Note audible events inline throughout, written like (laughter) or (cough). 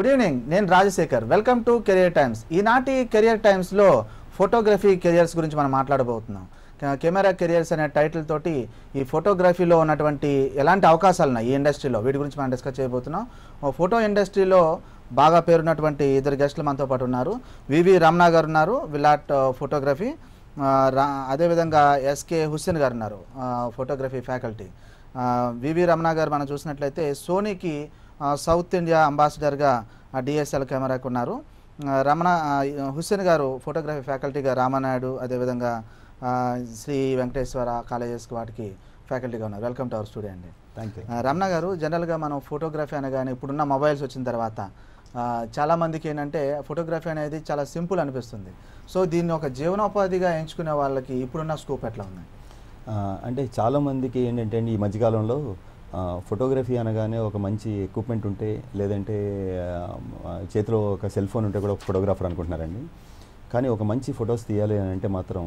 Good evening నేను Rajasekhar. Welcome to career times ఈనాటి career టైమ్స్లో ఫోటోగ్రఫీ కెరియర్స్ గురించి మనం మాట్లాడబోతున్నాం. కెమెరా కెరియర్స్ అనే టైటిల్ తోటి ఈ ఫోటోగ్రఫీలో ఉన్నటువంటి ఎలాంటి అవకాశాలు ఉన్నాయి ఈ ఇండస్ట్రీలో వీటి గురించి మనం డిస్కస్ చేయబోతున్నాం. ఫోటో ఇండస్ట్రీలో బాగా పేరున్నటువంటి ఇద్దరు గెస్టులు మనతో పాటు ఉన్నారు. వివి రమణ గారు ఉన్నారు. విలాట్ ఫోటోగ్రఫీ రా- అదేవిధంగా ఎస్కే హుస్సేన్ గారు ఉన్నారు. ఫోటోగ్రఫీ ఫ్యాకల్టీ వివి రమణ గారు మనం చూసినట్లయితే సోనీకి సౌత్ ఇండియా అంబాసిడర్గా డిఎస్ఎల్ కెమెరాకు ఉన్నారు. రమణ హుస్సేన్ గారు ఫోటోగ్రఫీ ఫ్యాకల్టీగా రామనాయుడు అదేవిధంగా శ్రీ వెంకటేశ్వర కాలేజెస్కి వాటికి ఫ్యాకల్టీగా ఉన్నారు. వెల్కమ్ టు అవర్ స్టూడియో అండి. థ్యాంక్ యూ రమణ గారు జనరల్గా మనం ఫోటోగ్రఫీ అనగానే ఇప్పుడున్న మొబైల్స్ వచ్చిన తర్వాత ఆ, చాలా మందికి ఏంటంటే ఫోటోగ్రఫీ అనేది చాలా సింపుల్ అనిపిస్తుంది. సో దీన్ని ఒక జీవనోపాధిగా ఎంచుకునే వాళ్ళకి ఇప్పుడున్న స్కోప్ ఎట్లా ఉంది? అంటే చాలామందికి ఏంటంటే ఈ మధ్యకాలంలో ఫోటోగ్రఫీ అనగానే ఒక మంచి ఎక్విప్మెంట్ ఉంటే లేదంటే చేతిలో ఒక సెల్ ఫోన్ ఉంటే కూడా ఒక ఫోటోగ్రాఫర్ అనుకుంటున్నారండి. కానీ ఒక మంచి ఫొటోస్ తీయాలి అని అంటే మాత్రం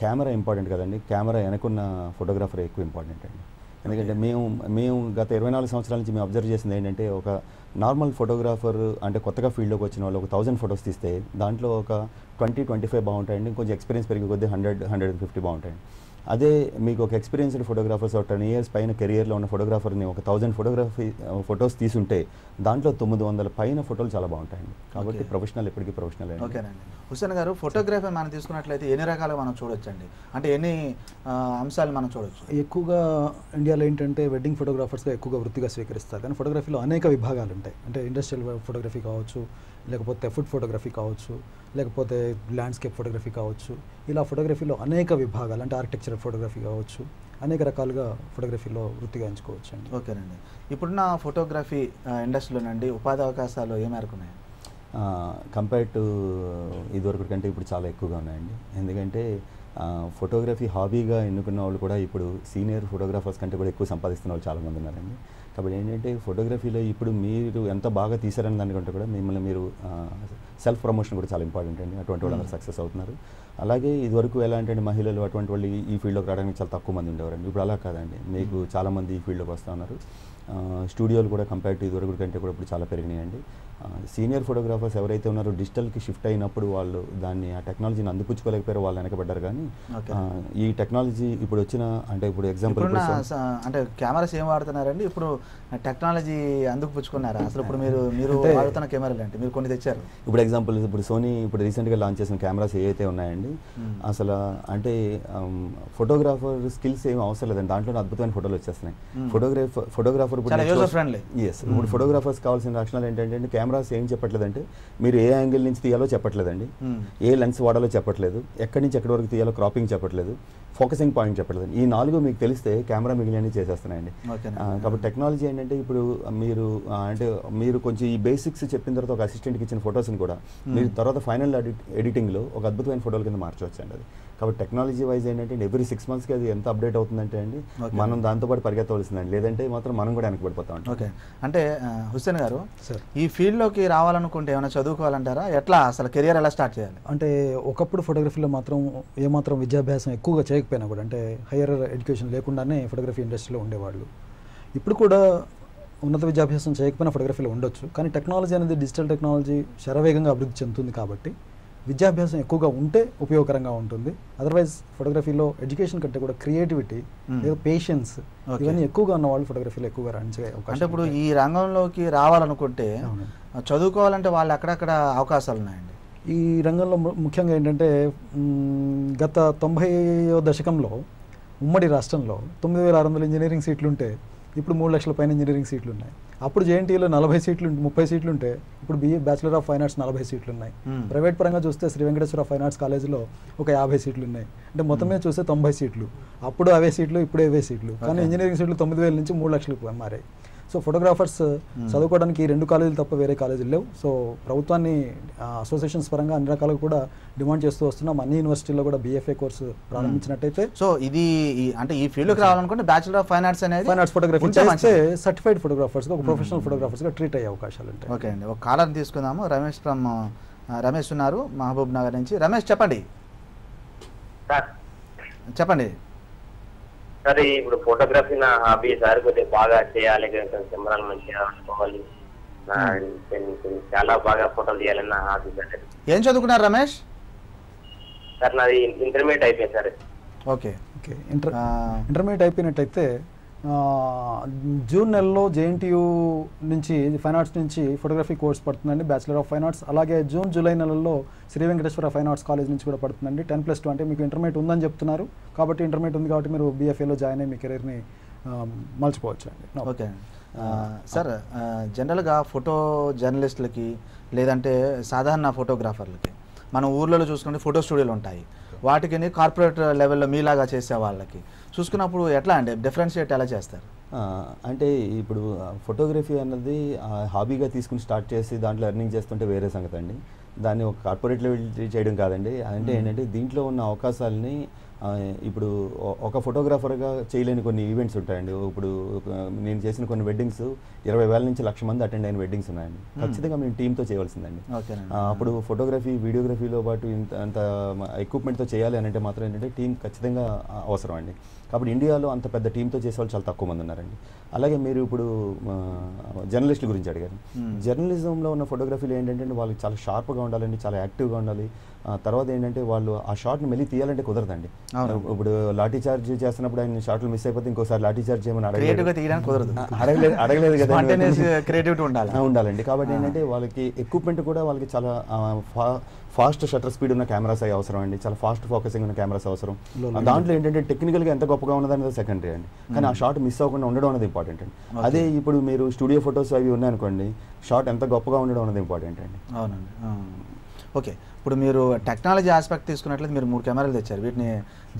కెమెరా ఇంపార్టెంట్ కదండి. కెమెరా వెనకున్న ఫోటోగ్రాఫర్ ఎక్కువ ఇంపార్టెంట్ అండి. ఎందుకంటే మేము మేము గత ఇరవై నాలుగు సంవత్సరాల నుంచి మేము అబ్జర్వ్ చేసింది ఏంటంటే ఒక నార్మల్ ఫోటోగ్రాఫర్ అంటే కొత్తగా ఫీల్డ్లోకి వచ్చిన వాళ్ళు ఒక థౌజండ్ ఫొటోస్ తీస్తే దాంట్లో ఒక ట్వంటీ ట్వంటీ ఫైవ్ బాగుంటాయండి. కొంచెం ఎక్స్పీరియన్స్ పెరిగే కొద్దీ హండ్రెడ్ హండ్రెడ్ అండ్ ఫిఫ్టీ బాగుంటాయండి. అదే మీకు ఒక ఎక్స్పీరియన్స్డ్ ఫోటోగ్రాఫర్స్ ఒక టెన్ ఇయర్స్ పైన కెరియర్లో ఉన్న ఫోటోగ్రాఫర్ని ఒక థౌజండ్ ఫోటోగ్రఫీ ఫొటోస్ తీసుంటే దాంట్లో తొమ్మిది వందల పైన ఫోటోలు చాలా బాగుంటాయండి. కాబట్టి. ప్రొఫెషనల్ ఎప్పటికీ ప్రొఫెషనల్ అండి. ఓకేనండి. హుస్సేన్ గారు ఫోటోగ్రఫీ మనం తీసుకున్నట్లయితే ఎన్ని రకాలుగా మనం చూడొచ్చండి? అంటే ఎన్ని అంశాలు మనం చూడొచ్చు? ఎక్కువగా ఇండియాలో ఏంటంటే వెడ్డింగ్ ఫోటోగ్రాఫర్స్గా ఎక్కువగా వృత్తిగా స్వీకరిస్తారు. కానీ ఫోటోగ్రఫీలో అనేక విభాగాలు ఉంటాయి. అంటే ఇండస్ట్రియల్ ఫోటోగ్రఫీ కావచ్చు లేకపోతే ఫుడ్ ఫోటోగ్రఫీ కావచ్చు లేకపోతే ల్యాండ్స్కేప్ ఫోటోగ్రఫీ కావచ్చు. ఇలా ఫోటోగ్రఫీలో అనేక విభాగాలు అంటే ఆర్కిటెక్చర్ ఫోటోగ్రఫీ కావచ్చు అనేక రకాలుగా ఫోటోగ్రఫీలో వృత్తిగా ఎంచుకోవచ్చు అండి ఓకేనండి. ఇప్పుడున్న ఫోటోగ్రఫీ ఇండస్ట్రీలోనండి ఉపాధి అవకాశాలు ఏ మేరకు ఉన్నాయి కంపేర్ టు ఇదివరకు కంటే ఇప్పుడు చాలా ఎక్కువగా ఉన్నాయండి. ఎందుకంటే ఫోటోగ్రఫీ హాబీగా ఎన్నుకున్న వాళ్ళు కూడా ఇప్పుడు సీనియర్ ఫోటోగ్రాఫర్స్ కంటే కూడా ఎక్కువ సంపాదిస్తున్న వాళ్ళు చాలామంది ఉన్నారండి. కాబట్టి ఏంటంటే ఫోటోగ్రఫీలో ఇప్పుడు మీరు ఎంత బాగా తీసారని దానికంటే కూడా మిమ్మల్ని మీరు సెల్ఫ్ ప్రమోషన్ కూడా చాలా ఇంపార్టెంట్ అండి. అటువంటి వాళ్ళందరూ సక్సెస్ అవుతున్నారు. అలాగే ఇదివరకు ఎలా అంటే మహిళలు అటువంటి వాళ్ళు ఈ- ఫీల్డ్లోకి రావడానికి చాలా తక్కువ మంది ఉండేవారండి. ఇప్పుడు అలా కాదండి. మీకు చాలామంది ఈ ఫీల్డ్లోకి వస్తూ ఉన్నారు. స్టూడియోలు కూడా కంపేర్ టు ఇదివరకు కంటే కూడా ఇప్పుడు చాలా పెరిగినాయండి. సీనియర్ ఫోటోగ్రాఫర్స్ ఎవరైతే ఉన్నారో డిజిటల్కి షిఫ్ట్ అయినప్పుడు వాళ్ళు దాన్ని ఆ టెక్నాలజీని అందిపుచ్చుకోలేకపోయారు వాళ్ళు వెనకబడ్డారు కానీ ఈ టెక్నాలజీ ఇప్పుడు వచ్చిన అంటే ఇప్పుడు ఎగ్జాంపుల్ అంటే కెమెరాస్ ఏం వాడుతున్నారండి? ఇప్పుడు టెక్నాలజీ అందుకు పుచ్చుకున్నారా అసలు ఇప్పుడు మీరు మీరు వాడుతున్న కెమెరాలు అంటే మీరు కొన్ని తెచ్చారు. ఇప్పుడు ఎగ్జాంపుల్ ఇప్పుడు సోనీ ఇప్పుడు రీసెంట్గా లాంచ్ చేసిన కెమెరాస్ ఏవైతే ఉన్నాయండి Hmm. అసలు అంటే ఫోటోగ్రాఫర్ స్కిల్స్ ఏమి అవసరం లేదండి దాంట్లో అద్భుతమైన ఫోటోలు వచ్చేస్తున్నాయి Hmm. Photographer photographer. ఎస్ ఇప్పుడు ఫోటోగ్రాఫర్స్ కావాల్సిన లక్షణాలు ఏంటంటే కెమెరాస్ ఏం చెప్పట్లేదంటే మీరు ఏ యాంగిల్ నుంచి తీయాలో చెప్పట్లేదండి Hmm. ఏ లెన్స్ వాడాలో చెప్పట్లేదు ఎక్కడి నుంచి ఎక్కడి వరకు తీయాలో క్రాపింగ్ చెప్పట్లేదు ఫోకసింగ్ పాయింట్ చెప్పట్లేదు. ఈ నాలుగు మీకు తెలిస్తే కెమెరా మిగిలిన చేసేస్తున్నాయండి. కాబట్టి టెక్నాలజీ ఏంటంటే ఇప్పుడు మీరు అంటే మీరు కొంచెం ఈ బేసిక్స్ చెప్పిన తర్వాత ఒక అసిస్టెంట్కి ఇచ్చిన ఫొటోస్ని కూడా మీరు తర్వాత ఫైనల్ ఎడిట్ ఎడిటింగ్లో ఒక అద్భుతమైన ఫోటోల కింద మార్చవచ్చు అండి అది. కాబట్టి టెక్నాలజీ వైజ్ ఏంటంటే ఎవ్రీ సిక్స్ మంత్స్కి అది ఎంత అప్డేట్ అవుతుందంటే అండి. మనం దాంతో పాటు పరిగెత్తవలసిందండి. లేదంటే మాత్రం మనం కూడా వెనకబడిపోతాం అండి ఓకే. అంటే హుస్సేన్ గారు సార్. ఈ ఫీల్డ్లోకి రావాలనుకుంటే ఏమైనా చదువుకోవాలంటారా? ఎట్లా అసలు కెరియర్ ఎలా స్టార్ట్ చేయాలి? అంటే ఒకప్పుడు ఫోటోగ్రఫీలో మాత్రం ఏమాత్రం విద్యాభ్యాసం ఎక్కువగా చేయకపోయినా కూడా అంటే హయ్యర్ ఎడ్యుకేషన్ లేకుండానే ఫోటోగ్రఫీ ఇండస్ట్రీలో ఉండేవాళ్ళు ఇప్పుడు కూడా ఉన్నత విద్యాభ్యాసం చేయకపోయినా ఫోటోగ్రఫీలో ఉండొచ్చు కానీ టెక్నాలజీ అనేది డిజిటల్ టెక్నాలజీ శరవేగంగా అభివృద్ధి చెందుతుంది కాబట్టి విద్యాభ్యాసం ఎక్కువగా ఉంటే ఉపయోగకరంగా ఉంటుంది అదర్వైజ్ ఫోటోగ్రఫీలో ఎడ్యుకేషన్ కంటే కూడా క్రియేటివిటీ. లేదా పేషెన్స్. ఇవన్నీ ఎక్కువగా ఉన్న వాళ్ళు ఫోటోగ్రఫీలో ఎక్కువగా రాణించే అంటే ఇప్పుడు. ఈ రంగంలోకి రావాలనుకుంటే చదువుకోవాలంటే వాళ్ళు అక్కడక్కడ అవకాశాలు ఉన్నాయండి ఈ రంగంలో ముఖ్యంగా ఏంటంటే గత తొంభై దశకంలో ఉమ్మడి రాష్ట్రంలో తొమ్మిది వేల ఆరు వందల ఇంజనీరింగ్ సీట్లు ఉంటే ఇప్పుడు మూడు లక్షల పైన ఇంజనీరింగ్ సీట్లు ఉన్నాయి అప్పుడు జేఎన్టీలో నలభై సీట్లు ముప్పై సీట్లు ఉంటే ఇప్పుడు BA bachelor of fine arts నలభై సీట్లు ఉన్నాయి. ప్రైవేట్ పరంగా చూస్తే శ్రీ వెంకటేశ్వర ఫైన్ ఆర్ట్స్ కాలేజీలో ఒక యాభై సీట్లు ఉన్నాయి అంటే మొత్తం మీద చూస్తే తొంభై సీట్లు. అప్పుడు అవే సీట్లు ఇప్పుడు అవే సీట్లు. కానీ. ఇంజనీరింగ్ సీట్లు తొమ్మిది వేల నుంచి మూడు లక్షలకు మారాయి. సో ఫోటోగ్రాఫర్స్ చదువుకోవడానికి ఈ రెండు కాలేజీలు తప్ప వేరే కాలేజీలు లేవు. సో ప్రభుత్వాన్ని అసోసియేషన్స్ పరంగా అన్ని రకాలుగా కూడా డిమాండ్ చేస్తూ వస్తున్నాం. అన్ని యూనివర్సిటీల్లో కూడా బీఎఫ్ఏ కోర్సు ప్రారంభించినట్టయితే సో ఇది ఈ- అంటే ఈ ఫీల్డ్కి రావాలనుకుంటే బ్యాచులర్ ఆఫ్ ఫైన్ ఆర్ట్స్ అనేది ఫైన్ ఆర్ట్స్ ఫోటోగ్రఫీ చేస్తే. సర్టిఫైడ్ ఫోటోగ్రాఫర్స్ ఒక ప్రొఫెషనల్ ఫోటోగ్రాఫర్స్గా ట్రీట్ అయ్యే అవకాశాలు ఉంటాయి. ఓకే అండి. ఒక కాలర్ తీసుకుందాము. రమేష్ ఫ్రమ్ రమేష్ ఉన్నారు మహబూబ్ నగర్ నుంచి. రమేష్ చెప్పండి. సార్. చెప్పండి. సార్ ఇప్పుడు ఫోటోగ్రఫీ నా హాబీ సార్ కొద్దిగా బాగా చేయాలి. కెమెరాలు మంచిగా నేను చాలా బాగా ఫోటోలు తీయాలని నా ఆశ సార్ ఏం చదువుకున్నారు రమేష్? సార్ నాది ఇంటర్మీడియట్ అయిపోయింది sir. Okay. Okay. Inter intermediate అయిపోయినట్టయితే June నెలలో జేఎన్టీయూ నుంచి ఫైన్ ఆర్ట్స్ నుంచి ఫోటోగ్రఫీ కోర్స్ పడుతుందండి బ్యాచిలర్ ఆఫ్ ఫైన్ ఆర్ట్స్. అలాగే జూన్ జూలై నెలలో Sri Venkateswara fine arts college నుంచి కూడా పడుతుందండి. టెన్ ప్లస్ టూ అంటే మీకు ఇంటర్మీడియట్ ఉందని చెప్తున్నారు. కాబట్టి ఇంటర్మీడియట్ ఉంది కాబట్టి మీరు బీఎఫ్ఏలో జాయిన్ అయ్యి మీ కెరీర్ని మలుచుకోవచ్చు అండి. ఓకే. సార్ జనరల్గా ఫోటో జర్నలిస్టులకి లేదంటే సాధారణ ఫోటోగ్రాఫర్లకి మన ఊర్లలో చూసుకుంటే ఫోటో స్టూడియోలు ఉంటాయి. వాటికి కార్పొరేట్ లెవెల్లో మీలాగా చేసే వాళ్ళకి. చూసుకున్నప్పుడు ఎట్లా అండి డిఫరెన్షియేట్ ఎలా చేస్తారు? అంటే ఇప్పుడు ఫోటోగ్రఫీ అన్నది హాబీగా తీసుకుని స్టార్ట్ చేసి దాంట్లో ఎర్నింగ్ చేస్తుంటే వేరే సంగతి అండి దాన్ని ఒక కార్పొరేట్ లెవెల్ చేయడం కాదండి. అంటే ఏంటంటే దీంట్లో ఉన్న అవకాశాలని ఇప్పుడు ఒక ఫోటోగ్రాఫర్గా చేయలేని కొన్ని ఈవెంట్స్ ఉంటాయండి. ఇప్పుడు నేను చేసిన కొన్ని వెడ్డింగ్స్ ఇరవై వేల నుంచి లక్ష మంది అటెండ్ అయిన వెడ్డింగ్స్ ఉన్నాయండి. ఖచ్చితంగా మేము టీంతో చేయవలసిందండి అప్పుడు ఫోటోగ్రఫీ వీడియోగ్రఫీలో పాటు ఇంత అంత ఎక్విప్మెంట్తో చేయాలి అని అంటే మాత్రం ఏంటంటే టీం ఖచ్చితంగా అవసరం అండి కాబట్టి ఇండియాలో అంత పెద్ద టీంతో చేసే వాళ్ళు చాలా తక్కువ మంది ఉన్నారండి. అలాగే మీరు ఇప్పుడు జర్నలిస్టుల గురించి అడిగారు. జర్నలిజంలో ఉన్న ఫోటోగ్రఫీలో ఏంటంటే వాళ్ళకి చాలా షార్ప్గా ఉండాలండి చాలా యాక్టివ్గా ఉండాలి. తర్వాత ఏంటంటే వాళ్ళు ఆ షాట్ని మళ్ళీ తీయాలంటే కుదరదండి. ఇప్పుడు లాఠీ చార్జ్ చేస్తున్నప్పుడు ఆయన షాట్లు మిస్ అయిపోతే ఇంకోసారి లాఠీ చార్జ్ చేయమని అడగలేదు. అడగలేదు అడగలేదు కదా ఉండాలి. ఉండాలండి. కాబట్టి ఏంటంటే వాళ్ళకి ఎక్విప్మెంట్ కూడా వాళ్ళకి చాలా ఫాస్ట్ షటర్ స్పీడ్ ఉన్న కెమెరాస్ అవి అవసరం అండి. చాలా ఫాస్ట్ ఫోకసింగ్ ఉన్న కెమెరాస్ అవసరం. దాంట్లో ఏంటంటే టెక్నికల్గా ఎంత గొప్పగా ఉన్నదనేది సెకండరీ అండి. కానీ ఆ షాట్ మిస్ అవ్వకుండా ఉండడం అనేది ఇంపార్టెంట్ అండి. అదే ఇప్పుడు మీరు స్టూడియో ఫొటోస్ అవి ఉన్నాయనుకోండి షాట్ ఎంత గొప్పగా ఉండడం అనేది ఇంపార్టెంట్ అండి. అవునండి. ఓకే. ఇప్పుడు మీరు టెక్నాలజీ ఆస్పెక్ట్ తీసుకున్నట్లయితే మీరు మూడు కెమెరాలు తెచ్చారు. వీటిని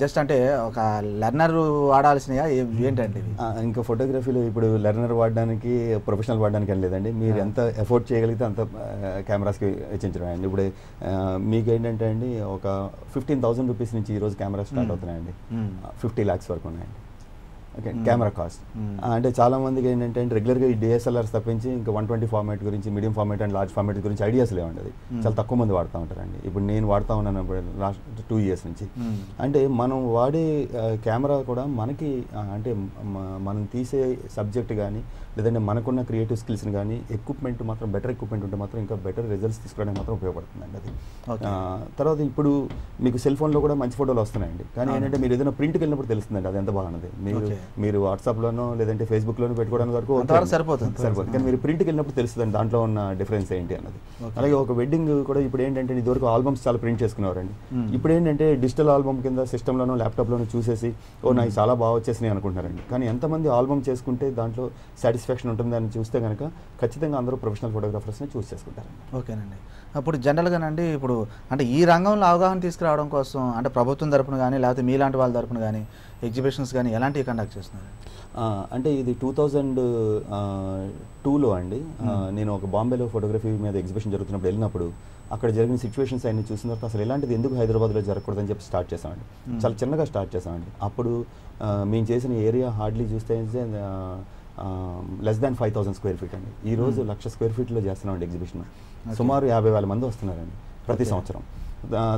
జస్ట్ అంటే ఒక లెర్నర్ వాడాల్సినయా? ఏంటండి ఇంకా ఫోటోగ్రఫీలో ఇప్పుడు లెర్నర్ వాడడానికి ప్రొఫెషనల్ వాడడానికి అని లేదండి. మీరు ఎంత ఎఫోర్డ్ చేయగలిగితే అంత కెమెరాస్కి వెచ్చించడం అండి ఇప్పుడు మీకు ఏంటంటే అండి ఒక ఫిఫ్టీన్ థౌసండ్ రూపీస్ నుంచి ఈరోజు కెమెరా స్టార్ట్. అవుతున్నాయండి. ఫిఫ్టీ ల్యాక్స్ వరకు ఉన్నాయండి. ఓకే. Camera cost. అంటే చాలా మందికి ఏంటంటే రెగ్యులర్గా ఈ డిఎస్ఎల్ఆర్స్ తప్పించి ఇంకా వన్ ట్వంటీ ఫార్మాట్ గురించి medium format and large format గురించి ఐడియాస్ లేవండి అది. చాలా తక్కువ మంది వాడుతూ ఉంటారండి ఇప్పుడు నేను వాడుతూ ఉన్నాను లాస్ట్ టూ ఇయర్స్ నుంచి. అంటే మనం వాడే కెమెరా కూడా మనకి అంటే మనం తీసే సబ్జెక్ట్ కానీ లేదంటే మనకున్న క్రియేటివ్ స్కిల్స్ని కానీ ఎక్విప్మెంట్ మాత్రం బెటర్ ఎక్విప్మెంట్ ఉంటే మాత్రం ఇంకా బెటర్ రిజల్ట్స్ తీసుకోవడానికి మాత్రం ఉపయోగపడుతుందండి అది తర్వాత ఇప్పుడు మీకు సెల్ ఫోన్లో కూడా మంచి ఫోటోలు వస్తున్నాయండి కానీ. ఏంటంటే మీరు ఏదైనా ప్రింట్కి వెళ్ళినప్పుడు తెలుస్తుందండి అది ఎంత బాగున్నది మీరు. మీరు వాట్సాప్లోనో లేదంటే ఫేస్బుక్లోనో పెట్టుకోవడానికి వరకు. సరిపోతుంది. సరిపోతుంది కానీ మీరు ప్రింట్కి వెళ్ళినప్పుడు తెలుస్తుందండి దాంట్లో ఉన్న డిఫరెన్స్ ఏంటి అన్నది. అలాగే ఒక వెడ్డింగ్ కూడా ఇప్పుడు ఏంటంటే ఇదివరకు ఆల్బమ్స్ చాలా ప్రింట్ చేసుకునేవారండి. ఇప్పుడు ఏంటంటే డిజిటల్ ఆల్బమ్ కింద సిస్టంలోనో ల్యాప్టాప్లోనో చూసేసి ఓ నాకు చాలా బాగా వచ్చేసినాయి అనుకుంటున్నారండి కానీ ఎంతమంది ఆల్బమ్ చేసుకుంటే దాంట్లో సాటిస్ఫాక్షన్ ఉంటుందని చూస్తే కనుక ఖచ్చితంగా అందరూ ప్రొఫెషనల్ ఫోటోగ్రాఫర్స్ని చూస్ చేసుకుంటారండి ఓకేనండి అప్పుడు జనరల్గానండి ఇప్పుడు అంటే ఈ రంగంలో అవగాహన తీసుకురావడం కోసం అంటే ప్రభుత్వం తరపున కానీ లేకపోతే మీలాంటి వాళ్ళ తరపున కానీ ఎగ్జిబిషన్స్ కానీ ఎలాంటివి కండక్ట్ చేస్తున్నారు అంటే ఇది టూ థౌజండ్ టూలో అండి ఆ, నేను ఒక బాంబేలో ఫోటోగ్రఫీ మీద ఎగ్జిబిషన్ జరుగుతున్నప్పుడు వెళ్ళినప్పుడు అక్కడ జరిగిన సిచ్యువేషన్స్ అన్ని చూసిన తర్వాత అసలు ఇలాంటిది ఎందుకు హైదరాబాద్లో జరగకూడదని చెప్పి స్టార్ట్ చేసామండి Hmm. చాలా చిన్నగా స్టార్ట్ చేసామండి అప్పుడు మేము చేసిన ఏరియా హార్డ్లీ చూస్తే less than five thousand square feet అండి ఈ రోజు Hmm. లక్ష స్క్వేర్ ఫీట్లో చేస్తున్నామండి ఎగ్జిబిషన్. సుమారు యాభై వేల మంది వస్తున్నారండి ప్రతి. సంవత్సరం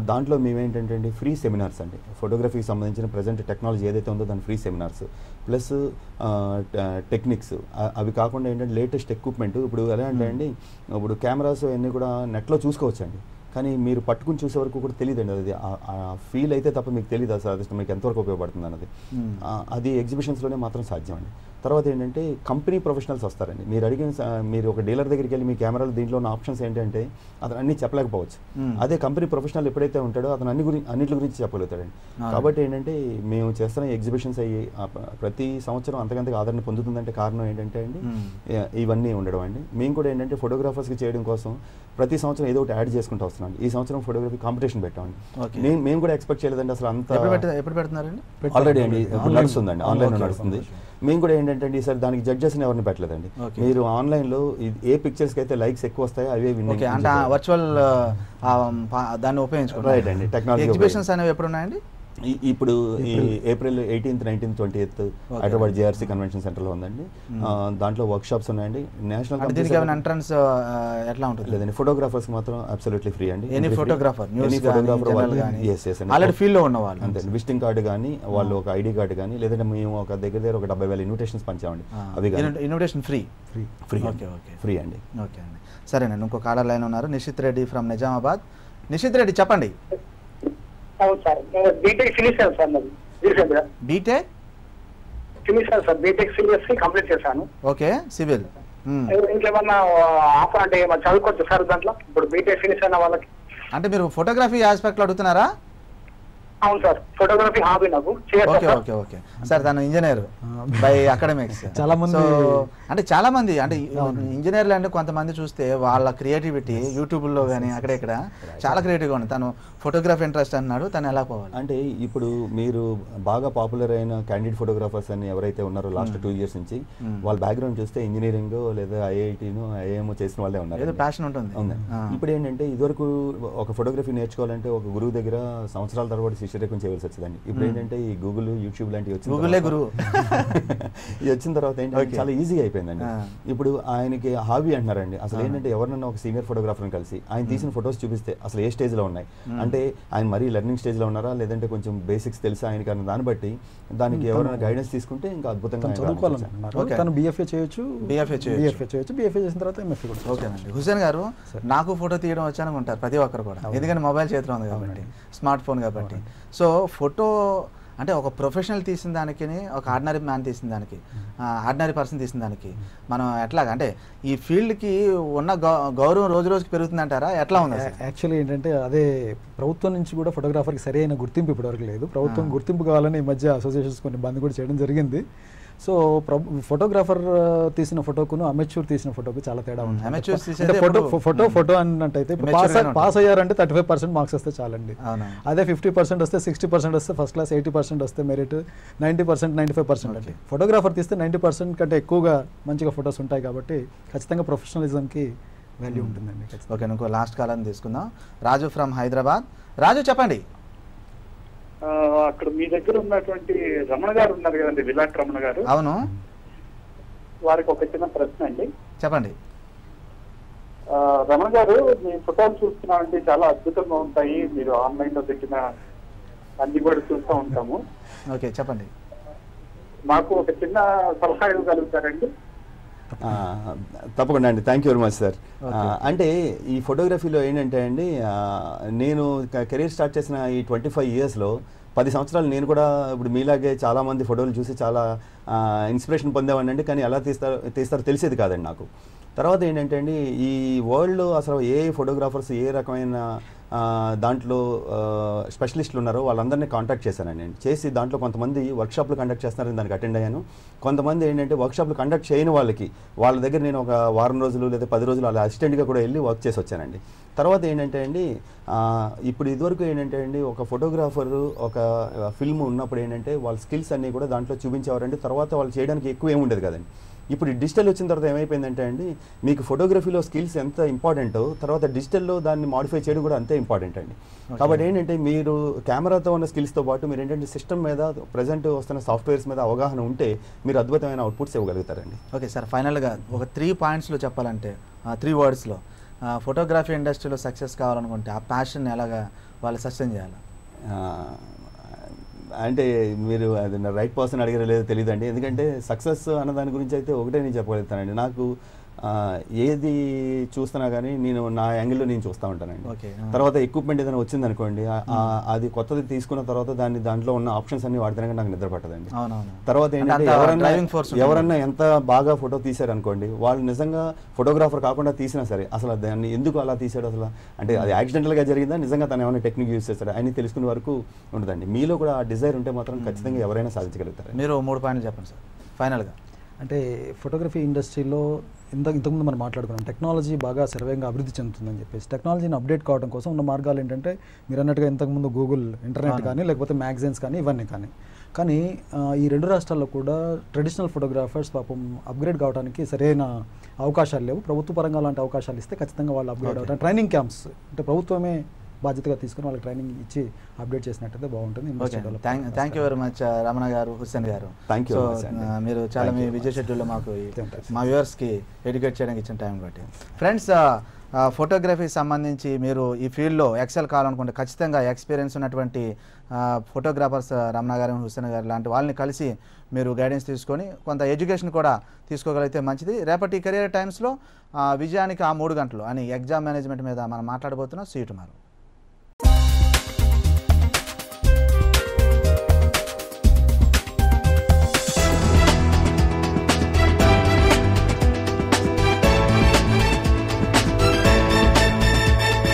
దాంట్లో మేమేంటంటే అండి ఫ్రీ సెమినార్స్ అండి. ఫోటోగ్రఫీకి సంబంధించిన ప్రజెంట్ టెక్నాలజీ ఏదైతే ఉందో దాని ఫ్రీ సెమినార్స్. ప్లస్ టెక్నిక్స్ అవి కాకుండా ఏంటంటే లేటెస్ట్ ఎక్విప్మెంట్ ఇప్పుడు ఎలా అంటే అండి ఇప్పుడు కెమెరాస్ అన్నీ కూడా నెట్లో చూసుకోవచ్చండి. కానీ మీరు పట్టుకుని చూసే వరకు కూడా తెలియదండి అది. ఆ ఫీల్ అయితే తప్ప మీకు తెలియదు అసలు అది మీకు ఎంతవరకు ఉపయోగపడుతుంది అన్నది. అది ఎగ్జిబిషన్స్లోనే మాత్రం సాధ్యం అండి తర్వాత ఏంటంటే కంపెనీ ప్రొఫెషనల్స్ వస్తారండి. మీరు అడిగిన మీరు ఒక డీలర్ దగ్గరికి వెళ్ళి మీ కెమెరాలు దీంట్లో ఉన్న ఆప్షన్స్ ఏంటంటే అతను అన్ని చెప్పలేకపోవచ్చు. అదే కంపెనీ ప్రొఫెషనల్ ఎప్పుడైతే ఉంటాడో అతను అన్ని గురించి అన్నిటి గురించి చెప్పగలుగుతాడండి. కాబట్టి ఏంటంటే మేము చేస్తున్న ఎగ్జిబిషన్స్ అయ్యి ప్రతి సంవత్సరం అంతకంతగా ఆదరణ పొందుతుందంటే కారణం ఏంటంటే అండి ఇవన్నీ ఉండడం అండి. మేము కూడా ఏంటంటే ఫోటోగ్రాఫర్స్కి చేయడం కోసం ప్రతి సంవత్సరం ఏదో ఒకటి యాడ్ చేసుకుంటూ వస్తున్నాం ఈ సంవత్సరం ఫోటోగ్రఫీ కాంపిటీషన్ పెట్టామండి Okay. మేము మేము కూడా ఎక్స్పెక్ట్ చేయలేదండి అసలు అంత ఎప్పుడు పెడుతున్నారండి? ఆల్రెడీ అండి. నడుస్తుందండి. ఆన్లైన్. నడుస్తుంది. మేము కూడా ఏంటంటే అండి ఈసారి దానికి జడ్జెస్ని ఎవరిని పెట్టలేదండి. మీరు ఆన్లైన్లో ఇది ఏ పిక్చర్స్కి అయితే లైక్స్ ఎక్కువ వస్తాయో అవే అంటే వర్చువల్ దాన్ని ఉపయోగించుకోండి Right అండి, technology ఎగ్జిబిషన్స్ అనేవి ఎప్పుడు ఉన్నాయండి ఇప్పుడు ఈ April. Eighteenth nineteenth twenty eighth Hyderabad JRC convention సెంటర్లో ఉందండి. దాంట్లో వర్క్ షాప్స్ ఉన్నాయండి నేషనల్ ఎంట్రన్స్ ఎట్లా ఉంటుంది? లేదండి ఫోటోగ్రాఫర్స్ మాత్రం అబ్సల్యూట్లీ ఫ్రీ అండి. Any photographer news photographer yes yes already ఉన్న వాళ్ళు. అంతే విజిటింగ్ కార్డు కానీ వాళ్ళు ఒక ఐడి కార్డు కానీ లేదంటే మేము ఒక దగ్గర దగ్గర ఒక డెబ్బై వేల ఇన్విటేషన్స్ పంచామండి. అవి invitation free free free okay okay free అండి. ఓకే అండి. సరేనండి ఇంకో కాలర్ లైన్ ఉన్నారు. నిషిత్ రెడ్డి ఫ్రమ్ నిజామాబాద్. నిషిత్ రెడ్డి చెప్పండి. అవును సార్. బీటెక్ ఫినిష్ అయ్యాను సార్ నాది రీసెంట్గా బీటే ఫినిష్ అయ్యాను సార్. బీటెక్ సిఎస్సి కంప్లీట్ చేశాను. Okay civil. ఇంకేమన్నా ఆఫర్ అంటే ఏమన్నా చదువుకోవచ్చు సార్ దాంట్లో? ఇప్పుడు బీటెక్ ఫినిష్ అయిన వాళ్ళకి. అంటే మీరు ఫోటోగ్రఫీ ఆస్పెక్ట్లో అడుగుతున్నారా? అవును సార్ ఫోటోగ్రఫీ హాబీ నాకు. Okay sir okay okay. Sir తను ఇంజనీర్ బై (laughs) అకాడమిక్స్. చాలా మంది- అంటే చాలా మంది అంటే ఇంజనీర్లు అంటే కొంతమంది చూస్తే వాళ్ళ క్రియేటివిటీ యూట్యూబ్లో కానీ అక్కడ ఇక్కడ చాలా క్రియేటివ్గా ఉంది. తను ఫోటోగ్రఫీ ఇంట్రెస్ట్ అన్నాడు తను ఎలా పోవాలి? అంటే ఇప్పుడు మీరు బాగా పాపులర్ అయిన క్యాండిడేట్ ఫోటోగ్రాఫర్స్ అని ఎవరైతే ఉన్నారో లాస్ట్ టూ ఇయర్స్ నుంచి వాళ్ళ బ్యాక్గ్రౌండ్ చూస్తే ఇంజనీరింగ్ లేదా ఐఐటీను ఐఏఎం చేసిన వాళ్ళే ఉన్నారు ఏదో ప్యాషన్ ఉంటుంది. ఇప్పుడు ఏంటంటే ఇదివరకు ఒక ఫోటోగ్రఫీ నేర్చుకోవాలంటే ఒక గురువు దగ్గర సంవత్సరాల తరబడి శిష్యరేఖం చేయవలసి వచ్చేదండి. ఇప్పుడు ఏంటంటే ఈ గూగుల్ యూట్యూబ్ లాంటివి వచ్చిన గూగులే గురువు. (laughs) ఇది వచ్చిన తర్వాత ఏంటంటే. చాలా ఈజీగా అయిపోయిందండి. ఇప్పుడు ఆయనకి హాబీ అంటున్నారండి. అసలు ఏంటంటే ఎవరినన్నా ఒక సీనియర్ ఫోటోగ్రాఫర్ని కలిసి ఆయన తీసిన ఫొటోస్ చూపిస్తే అసలు ఏ స్టేజ్లో ఉన్నాయి? అంటే ఆయన మరీ లెర్నింగ్ స్టేజ్లో ఉన్నారా? లేదంటే కొంచెం బేసిక్స్ తెలుసా ఆయనకి అన్న దాన్ని బట్టి దానికి ఎవరైనా గైడెన్స్ తీసుకుంటే ఇంకా అద్భుతంగా Okay. తను బీఎఫ్ఏ చేయొచ్చు. BFA చేయొచ్చు. బీఎఫ్ఏ చేయొచ్చు. బీఎఫ్ఏ చేసిన తర్వాత ఎంఎఫ్ఏ కూడా. ఓకేనండి. హుసేన్ గారు నాకు ఫోటో తీయడం వచ్చాను ఉంటారు ప్రతి ఒక్కరు కూడా. ఎందుకంటే మొబైల్ చేతిలో ఉంది కాబట్టి. స్మార్ట్ ఫోన్ కాబట్టి. సో ఫోటో అంటే ఒక ప్రొఫెషనల్ తీసిన దానికి ఒక ఆర్డినరీ మ్యాన్ తీసిన దానికి ఆర్డినరీ పర్సన్ తీసిన దానికి మనం ఎట్లాగా అంటే ఈ ఫీల్డ్కి ఉన్న గౌ- గౌరవం రోజు రోజుకి పెరుగుతుందంటారా? ఎట్లా ఉంది? యాక్చువల్లీ ఏంటంటే అదే ప్రభుత్వం నుంచి కూడా ఫోటోగ్రాఫర్కి సరైన గుర్తింపు ఇప్పటివరకు లేదు. ప్రభుత్వం గుర్తింపు కావాలని ఈ మధ్య అసోసియేషన్స్ కొన్ని బంద్ కూడా చేయడం జరిగింది. సో ఫోటోగ్రాఫర్ తీసిన ఫోటోకును అమెచ్యూర్ తీసిన ఫోటోకు చాలా తేడా ఉంది ఫోటో ఫోటో ఫోటో అన్నట్టయితే పాస్ అయ్యారంటే థర్టీ ఫైవ్ పర్సెంట్ మార్క్స్ వస్తే చాలండి. అదే ఫిఫ్టీ పర్సెంట్ వస్తే సిక్స్టీ పర్సెంట్ వస్తే ఫస్ట్ క్లాస్ ఎయిటీ పర్సెంట్ వస్తే merit ninety percent ninety five percent అండి ఫోటోగ్రాఫర్ తీస్తే నైంటీ పర్సెంట్ కంటే ఎక్కువగా మంచిగా ఫొటోస్ ఉంటాయి కాబట్టి ఖచ్చితంగా ప్రొఫెషనలిజంకి వాల్యూ ఉంటుందండి ఓకే ఇంకో లాస్ట్ కాలం తీసుకుందాం. రాజు ఫ్రమ్ హైదరాబాద్. రాజు చెప్పండి. అక్కడ మీ దగ్గర ఉన్నటువంటి రమణ గారు ఉన్నారు కదండి విలాట్ రమణ గారు. అవును. వారికి ఒక చిన్న ప్రశ్న అండి. చెప్పండి. రమణ గారు మీ ఫోటోలు చూస్తున్నామంటే చాలా అద్భుతంగా ఉంటాయి. మీరు ఆన్లైన్లో పెట్టిన అన్ని కూడా చూస్తూ ఉంటాము. ఓకే చెప్పండి. మాకు ఒక చిన్న సలహా ఇవ్వగలుగుతారండి. తప్పకుండా అండి. Thank you very much sir. అంటే ఈ ఫోటోగ్రఫీలో ఏంటంటే అండి నేను కెరీర్ స్టార్ట్ చేసిన ఈ ట్వంటీ ఫైవ్ ఇయర్స్లో పది సంవత్సరాలు నేను కూడా ఇప్పుడు మీలాగే చాలా మంది ఫోటోలు చూసి చాలా ఇన్స్పిరేషన్ పొందేవాడిని అండి. కానీ ఎలా తీస్తారు తీస్తారో తెలిసేది కాదండి నాకు. తర్వాత ఏంటంటే అండి ఈ వరల్డ్లో అసలు ఏ ఫోటోగ్రాఫర్స్ ఏ రకమైన దాంట్లో స్పెషలిస్టులు ఉన్నారు వాళ్ళందరినీ కాంటాక్ట్ చేశానండి నేను. చేసి దాంట్లో కొంతమంది వర్క్షాప్లు కండక్ట్ చేస్తున్నారని దానికి అటెండ్ అయ్యాను. కొంతమంది ఏంటంటే వర్క్షాప్లు కండక్ట్ చేయని వాళ్ళకి వాళ్ళ దగ్గర నేను ఒక వారం రోజులు లేదా పది రోజులు అలా అసిస్టెంట్గా కూడా వెళ్ళి వర్క్ చేసి వచ్చానండి. తర్వాత ఏంటంటే అండి ఇప్పుడు ఇదివరకు ఏంటంటే అండి ఒక ఫోటోగ్రాఫర్ ఒక ఫిల్మ్ ఉన్నప్పుడు ఏంటంటే వాళ్ళ స్కిల్స్ అన్నీ కూడా దాంట్లో చూపించేవారండి. తర్వాత వాళ్ళు చేయడానికి ఎక్కువ ఏమి ఉండేది కదండి. ఇప్పుడు డిజిటల్ వచ్చిన తర్వాత ఏమైపోయిందంటే అండి మీకు ఫోటోగ్రఫీలో స్కిల్స్ ఎంత ఇంపార్టెంటో తర్వాత డిజిటల్లో దాన్ని మాడిఫై చేయడం కూడా అంతే ఇంపార్టెంట్ అండి. కాబట్టి ఏంటంటే మీరు కెమెరాతో ఉన్న స్కిల్స్తో పాటు మీరు ఏంటంటే సిస్టమ్ మీద ప్రజెంట్ వస్తున్న సాఫ్ట్వేర్స్ మీద అవగాహన ఉంటే మీరు అద్భుతమైన అవుట్పుట్స్ ఇవ్వగలుగుతారండి. ఓకే సార్ ఫైనల్గా ఒక త్రీ పాయింట్స్లో చెప్పాలంటే త్రీ వర్డ్స్లో ఫోటోగ్రఫీ ఇండస్ట్రీలో సక్సెస్ కావాలనుకుంటే ఆ ప్యాషన్ ఎలాగా వాళ్ళు సస్టైన్ చేయాలి? అంటే మీరు అది రైట్ పర్సన్ అడిగారో లేదో తెలియదండి ఎందుకంటే సక్సెస్ అన్న దాని గురించి అయితే ఒకటే నేను చెప్పగలుగుతానండి. నాకు ఏది చూస్తున్నా కానీ నేను నా యాంగిల్లో నేను చూస్తూ ఉంటానండి. తర్వాత ఎక్విప్మెంట్ ఏదైనా వచ్చింది అనుకోండి అది కొత్తది తీసుకున్న తర్వాత దాన్ని దాంట్లో ఉన్న ఆప్షన్స్ అన్ని వాడితేనే కానీ నాకు నిద్ర పట్టదండి. తర్వాత ఏంటంటే ఎవరన్నా ఎంత బాగా ఫోటో తీశారనుకోండి వాళ్ళు నిజంగా ఫోటోగ్రాఫర్ కాకుండా తీసినా సరే అసలు దాన్ని ఎందుకు అలా తీసాడు అసలు? అంటే అది యాక్సిడెంటల్గా జరిగిందా? నిజంగా తను ఏమైనా టెక్నిక్ యూస్ చేస్తాడు అని తెలుసుకునే వరకు ఉండదండి. మీలో కూడా ఆ డిజైర్ ఉంటే మాత్రం ఖచ్చితంగా ఎవరైనా సాధించగలుగుతారు మీరు మూడు పాయింట్లు చెప్పండి సార్ ఫైనల్గా. అంటే ఫోటోగ్రఫీ ఇండస్ట్రీలో ఇంత ఇంతకుముందు మనం మాట్లాడుకున్నాం టెక్నాలజీ బాగా సర్వేగా అభివృద్ధి చెందుతుందని చెప్పేసి టెక్నాలజీని అప్డేట్ కావడం కోసం ఉన్న మార్గాలు ఏంటంటే మీరు అన్నట్టుగా ఇంతకుముందు గూగుల్ ఇంటర్నెట్. కానీ లేకపోతే మ్యాగజైన్స్ కానీ ఇవన్నీ కానీ కానీ ఈ రెండు రాష్ట్రాల్లో కూడా ట్రెడిషనల్ ఫోటోగ్రాఫర్స్ పాపం అప్గ్రేడ్ కావడానికి సరైన అవకాశాలు లేవు ప్రభుత్వ పరంగా అలాంటి అవకాశాలు ఇస్తే ఖచ్చితంగా వాళ్ళు అప్గ్రేడ్. అవుతారు ట్రైనింగ్ క్యాంప్స్ అంటే ప్రభుత్వమే బాధ్యతగా తీసుకుని వాళ్ళకి ట్రైనింగ్ ఇచ్చి అప్డేట్ చేసినట్టయితే బాగుంటుంది. Thank thank you very much Ramana గారు హుస్సేన్ గారు. Much అండి. ఆ, మీరు చాలా మీ విజయ. షెడ్యూల్లో మాకు. మా వ్యూవర్స్కి ఎడ్యుకేట్ చేయడానికి ఇచ్చిన టైం బట్టి ఫ్రెండ్స్ ఫోటోగ్రఫీకి సంబంధించి మీరు ఈ ఫీల్డ్లో ఎక్సెల్ కావాలనుకుంటే ఖచ్చితంగా ఎక్స్పీరియన్స్ ఉన్నటువంటి ఫోటోగ్రాఫర్స్ రమణ గారు హుస్సేన్ గారు లాంటి వాళ్ళని కలిసి మీరు గైడెన్స్ తీసుకొని కొంత ఎడ్యుకేషన్ కూడా తీసుకోగలిగితే మంచిది. రేపటి కెరియర్ టైమ్స్లో విజయానికి ఆ మూడు గంటలు అని ఎగ్జామ్ మేనేజ్మెంట్ మీద మనం మాట్లాడబోతున్నాం. సీటు మారు